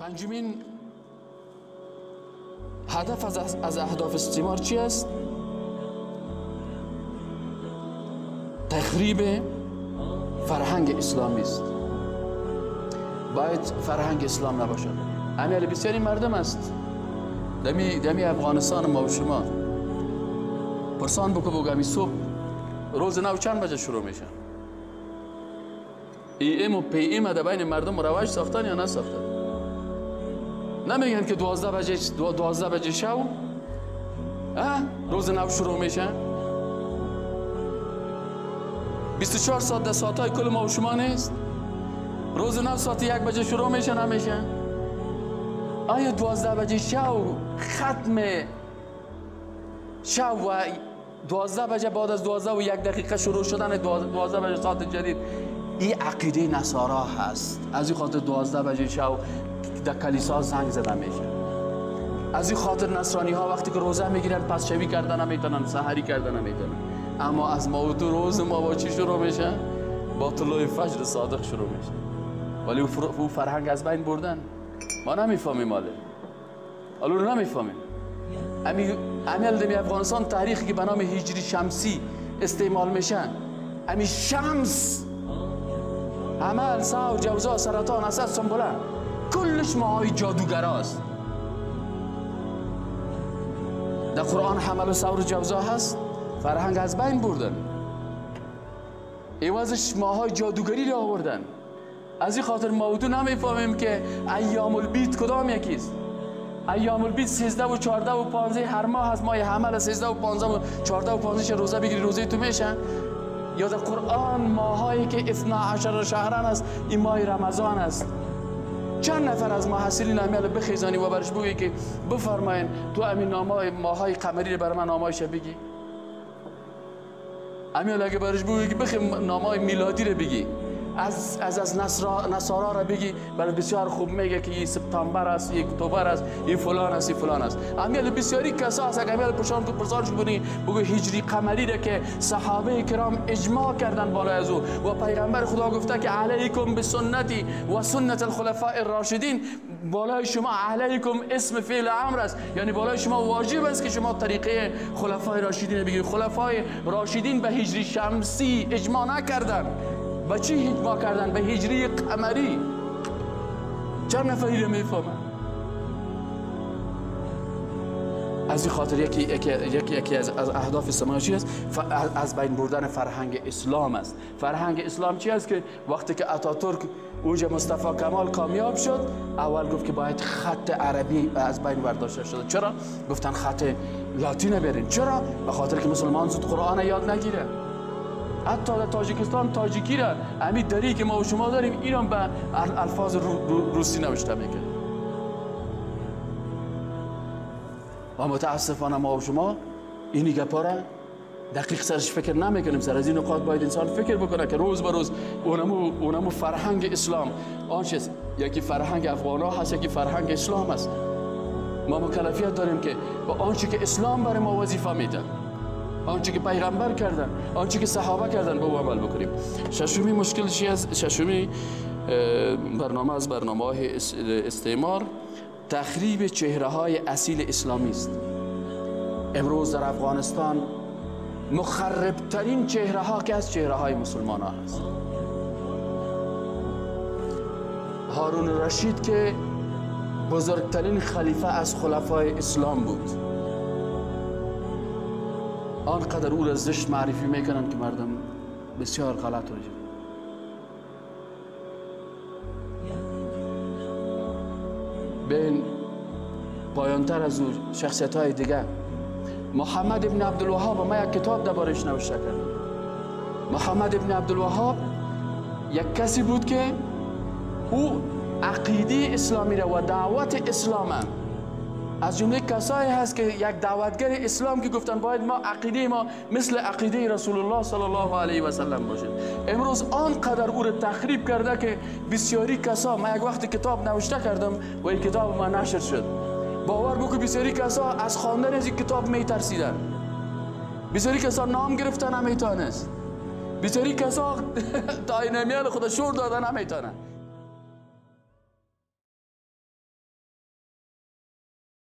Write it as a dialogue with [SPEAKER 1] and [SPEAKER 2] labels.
[SPEAKER 1] پنجمین هدف از, از اهداف استعمار چی است؟ تخریب فرهنگ اسلامی است. باید فرهنگ اسلام نباشد. امیال بسیاری مردم است. دمی, دمی افغانستان ما و شما. پرسان بکو بگو امی صبح. روز نو چند بجه شروع میشه؟ ای ایم و پی در بین مردم رواج ساختن یا نساختن؟ نمیگن که دوازده بجه دوازده بجه شو روز نو شروع میشه. 24 ساعت ده ساعت های کل ما و شما نیست. روز نو ساعت یک بجه شروع میشه نمیشه؟ آیا دوازده بجه شو ختم شو و دوازده بجه بعد از دوازده و یک دقیقه شروع شدن دوازده بجه ساعت جدید این عقیده نصارا هست. از این خاطر دوازده بجه شو در کلیسا زنگ زده میشه از این خاطر نصرانی ها وقتی که روزه می‌گیرن پس شوی کردن نمی‌تونن سحری کردن نمی‌تونن اما از ما تو روز ما با چی شروع میشه؟ با طلوع فجر صادق شروع میشه. ولی او فرهنگ از بین بردن. ما نمی‌فهمیم ماله حالا نمی‌فهمیم. امی امی افغانستان تاریخی که به نام هجری شمسی استعمال میشن. امی شمس! عمل ساو جوزا سرطان اسد سنبولن کلش ماهای جادوگر است در قرآن حمل و سور جوزا هست فرهنگ از بین بردن. ایوازش ماهای جادوگری را آوردن. از این خاطر موضوع نمی‌فهمیم که ایام البیت کدام یکیست. ایام البیت 13 و 14 و 15 هر ماه از ماه حمل 13 و 15 و 14 و 15 روزه بگیری روزه تو میشن یا در قرآن ماهایی که 12 شهران است این ماه رمضان است. چند نفر از محصلین امیال بخیزانی و برش بگی که بفرماین تو امین نامای ماهای قمری بر من نامایش بگی. امیال اگه برش بگی که بخی نامای میلادی رو بگی. از از از نصارا را بگی برای بسیار خوب میگه که این سپتامبر است یک اکتبر است این فلان است این فلان است. امیال بسیاری کسا است اگر امیال پرسان تو پرسانش بودی بگو هجری قمری را که صحابه کرام اجماع کردن بالا از او. و پیغمبر خدا گفته که علیکم به سنتی و سنت الخلفاء الراشدین. بالای شما علیکم اسم فعل امر است. یعنی بالای شما واجب است که شما طریقه خلفای راشدین بگیرید خلفای راشدین به هجری شمسی اجماع نکردن. با چی اجماع کردن به هجری قمری. چند نفری رو می‌فهمن از این خاطر یکی یکی یکی, یکی از اهداف سماجی است؟ از بین بردن فرهنگ اسلام است. فرهنگ اسلام چی است که وقتی که اتاتورک اوج مصطفی کمال کامیاب شد اول گفت که باید خط عربی از بین برداشته شده. چرا؟ گفتن خط لاتین برین. چرا؟ به خاطر که مسلمان زود قرآن یاد نگیره. حتی در تاجیکستان تاجیکی را همین دری که ما و شما داریم ایران به الفاظ روسی نوشته می‌کنه و متاسفانه ما و شما اینی گپا را دقیق سرش فکر نمی‌کنیم سر از این نقاط باید انسان فکر بکنه که روز به روز اونمو, اونمو فرهنگ اسلام آن یکی فرهنگ افغانا هست یکی فرهنگ اسلام است ما مکلفیت داریم که با آنچه که اسلام برای ما وظیفه میده. آنچه که پیغمبر کردن آنچه که صحابه کردن به عمل بکنیم. ششمی مشکل چی از ششمی برنامه از برنامه های استعمار. تخریب چهره های اصیل اسلامی است. امروز در افغانستان مخربترین چهره ها که از چهره های مسلمان ها هست. هارون رشید که بزرگترین خلیفه از خلفای اسلام بود. آنقدر او را زشت معرفی می‌کنن که مردم بسیار غلط رو بین پایانتر از او شخصیت های دیگه. محمد ابن عبدالوهاب ما یک کتاب دربارش نوشته کرد. محمد ابن عبدالوهاب یک کسی بود که او عقیده اسلامی را و دعوت اسلام از جمله کسایی هست که یک دعوتگر اسلام که گفتن باید ما عقیده ما مثل عقیده رسول الله صلی الله علیه و سلم باشه امروز آنقدر او را تخریب کرده که بسیاری کسا ما یک وقت کتاب نوشته کردم و این کتاب ما نشر شد. باور بکو بسیاری کسا از خواندن از این کتاب می ترسیدن. بسیاری کسا نام گرفتن نمی‌تونست. بسیاری کسا تا اینمیال خود شور دادن نمی‌تونه